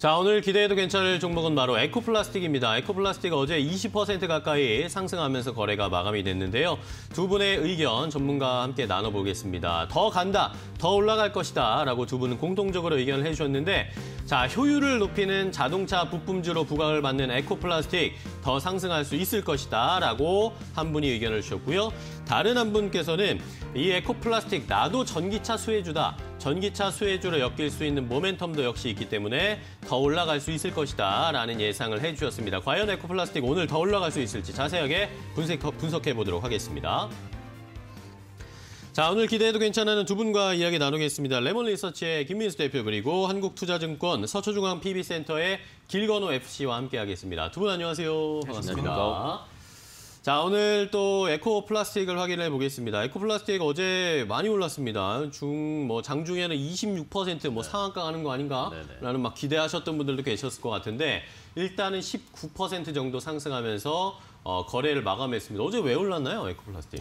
자, 오늘 기대해도 괜찮을 종목은 바로 에코플라스틱입니다. 에코플라스틱 어제 20% 가까이 상승하면서 거래가 마감이 됐는데요. 두 분의 의견 전문가와 함께 나눠보겠습니다. 더 간다, 더 올라갈 것이다 라고 두 분은 공통적으로 의견을 해주셨는데 자, 효율을 높이는 자동차 부품주로 부각을 받는 에코플라스틱 더 상승할 수 있을 것이다 라고 한 분이 의견을 주셨고요. 다른 한 분께서는 이 에코플라스틱 나도 전기차 수혜주다. 전기차 수혜주로 엮일 수 있는 모멘텀도 역시 있기 때문에 더 올라갈 수 있을 것이다 라는 예상을 해주셨습니다. 과연 에코플라스틱 오늘 더 올라갈 수 있을지 자세하게 분석, 분석해 보도록 하겠습니다. 자, 오늘 기대해도 괜찮은 두 분과 이야기 나누겠습니다. 레몬 리서치의 김민수 대표 그리고 한국투자증권 서초중앙 PB센터의 길건호 FC와 함께하겠습니다. 두 분 안녕하세요. 반갑습니다. 안녕하십니까. 자, 오늘 또 에코 플라스틱을 확인해 보겠습니다. 에코 플라스틱 어제 많이 올랐습니다. 중, 뭐, 장중에는 26%뭐 상한가 가는 거 아닌가? 네네. 라는 막 기대하셨던 분들도 계셨을 것 같은데, 일단은 19% 정도 상승하면서 어, 거래를 마감했습니다. 어제 왜 올랐나요, 에코 플라스틱?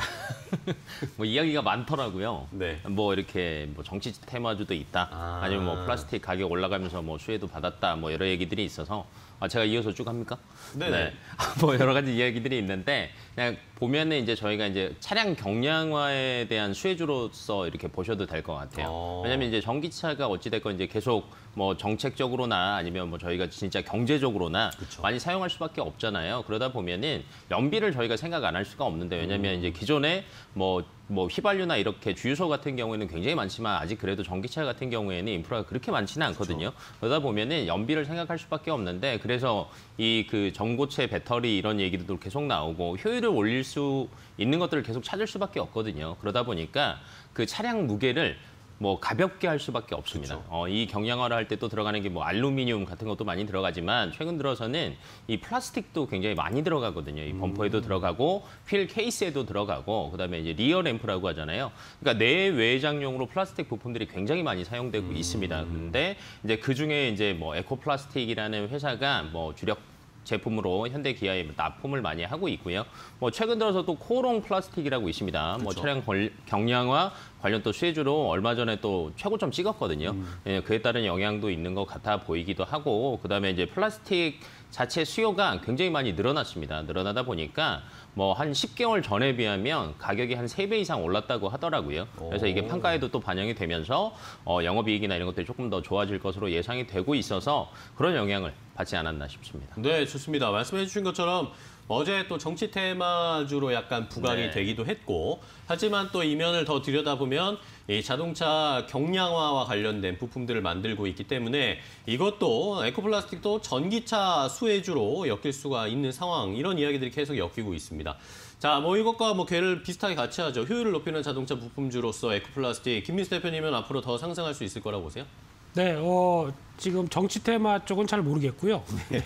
뭐 이야기가 많더라고요. 네. 뭐 이렇게 뭐 정치 테마주도 있다. 아. 아. 니면 뭐 플라스틱 가격 올라가면서 뭐 수혜도 받았다. 뭐 여러 얘기들이 있어서 아 제가 이어서 쭉 합니까? 네네. 뭐 여러 가지 이야기들이 있는데 그냥 보면은 이제 저희가 이제 차량 경량화에 대한 수혜주로서 이렇게 보셔도 될 것 같아요. 어. 왜냐면 이제 전기차가 어찌됐건 이제 계속 뭐 정책적으로나 아니면 뭐 저희가 진짜 경제적으로나 그쵸. 많이 사용할 수밖에 없잖아요. 그러다 보면은 연비를 저희가 생각 안 할 수가 없는데 왜냐면 이제 기존에 뭐 뭐 휘발유나 이렇게 주유소 같은 경우에는 굉장히 많지만 아직 그래도 전기차 같은 경우에는 인프라가 그렇게 많지는 않거든요. 그러다 보면은 연비를 생각할 수밖에 없는데 그래서 이 그 전고체 배터리 이런 얘기도 계속 나오고 효율을 올릴 수 있는 것들을 계속 찾을 수밖에 없거든요. 그러다 보니까 그 차량 무게를 뭐 가볍게 할 수밖에 없습니다. 그쵸. 어, 이 경량화를 할 때 또 들어가는 게 뭐 알루미늄 같은 것도 많이 들어가지만 최근 들어서는 이 플라스틱도 굉장히 많이 들어가거든요. 이 범퍼에도 들어가고 휠 케이스에도 들어가고 그다음에 이제 리어 램프라고 하잖아요. 그러니까 내외장용으로 플라스틱 부품들이 굉장히 많이 사용되고 있습니다. 근데 이제 그 중에 이제 뭐 에코플라스틱이라는 회사가 뭐 주력 제품으로 현대 기아에 납품을 많이 하고 있고요. 뭐 최근 들어서 또 코오롱 플라스틱이라고 있습니다. 뭐 그렇죠. 차량 걸- 경량화 관련 또 수혜주로 얼마 전에 또 최고점 찍었거든요. 예, 그에 따른 영향도 있는 것 같아 보이기도 하고 그다음에 이제 플라스틱 자체 수요가 굉장히 많이 늘어났습니다. 늘어나다 보니까 뭐 한 10개월 전에 비하면 가격이 한 3배 이상 올랐다고 하더라고요. 그래서 이게 오. 판가에도 또 반영이 되면서 어, 영업이익이나 이런 것들이 조금 더 좋아질 것으로 예상이 되고 있어서 그런 영향을 받지 않았나 싶습니다. 네, 좋습니다. 말씀해 주신 것처럼 어제 또 정치 테마주로 약간 부각이 네. 되기도 했고 하지만 또 이면을 더 들여다보면 이 자동차 경량화와 관련된 부품들을 만들고 있기 때문에 이것도 에코플라스틱도 전기차 수혜주로 엮일 수가 있는 상황 이런 이야기들이 계속 엮이고 있습니다. 자, 뭐 이것과 뭐 걔를 비슷하게 같이 하죠. 효율을 높이는 자동차 부품주로서 에코플라스틱 김민수 대표님은 앞으로 더 상승할 수 있을 거라고 보세요? 네, 어, 지금 정치 테마 쪽은 잘 모르겠고요. 네.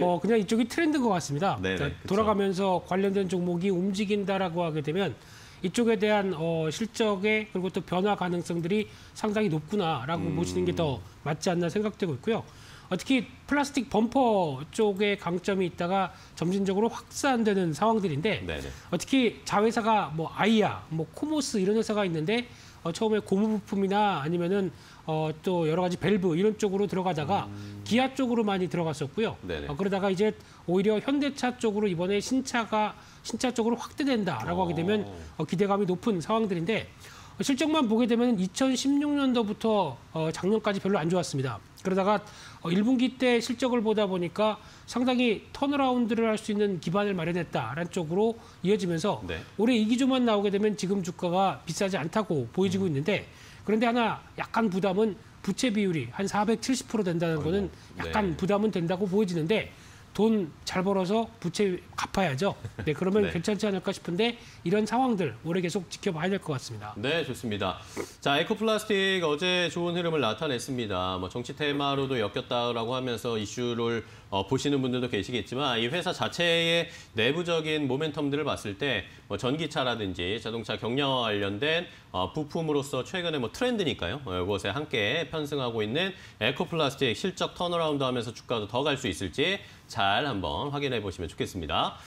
어, 그냥 이쪽이 트렌드인 것 같습니다. 네네, 그러니까 그쵸. 돌아가면서 관련된 종목이 움직인다라고 하게 되면 이쪽에 대한 어, 실적에 그리고 또 변화 가능성들이 상당히 높구나라고 음. 보시는 게 더 맞지 않나 생각되고 있고요. 어, 특히 플라스틱 범퍼 쪽에 강점이 있다가 점진적으로 확산되는 상황들인데 네네. 어, 특히 자회사가 뭐 아이아, 뭐 코모스 이런 회사가 있는데 어, 처음에 고무 부품이나 아니면은 어, 또 여러 가지 밸브 이런 쪽으로 들어가다가 기아 쪽으로 많이 들어갔었고요. 네네. 어, 그러다가 이제 오히려 현대차 쪽으로 이번에 신차가 신차 쪽으로 확대된다라고 하게 되면 어, 기대감이 높은 상황들인데 어, 실적만 보게 되면 2016년도부터 어, 작년까지 별로 안 좋았습니다. 그러다가 어, 1분기 때 실적을 보다 보니까 상당히 턴어라운드를 할 수 있는 기반을 마련했다라는 쪽으로 이어지면서 네. 올해 이 기조만 나오게 되면 지금 주가가 비싸지 않다고 음. 보여지고 있는데 그런데 하나 약간 부담은 부채 비율이 한 470% 된다는 거는 약간 네. 부담은 된다고 보여지는데 돈 잘 벌어서 부채 갚아야죠. 네, 그러면 네. 괜찮지 않을까 싶은데 이런 상황들 올해 계속 지켜봐야 될 것 같습니다. 네, 좋습니다. 자, 에코플라스틱 어제 좋은 흐름을 나타냈습니다. 뭐 정치 테마로도 엮였다라고 하면서 이슈를 어, 보시는 분들도 계시겠지만 이 회사 자체의 내부적인 모멘텀들을 봤을 때 뭐 전기차라든지 자동차 경량화 관련된 어, 부품으로서 최근에 뭐 트렌드니까요. 어, 이것에 함께 편승하고 있는 에코플라스틱 실적 턴어라운드 하면서 주가도 더 갈 수 있을지 잘 한번 확인해 보시면 좋겠습니다.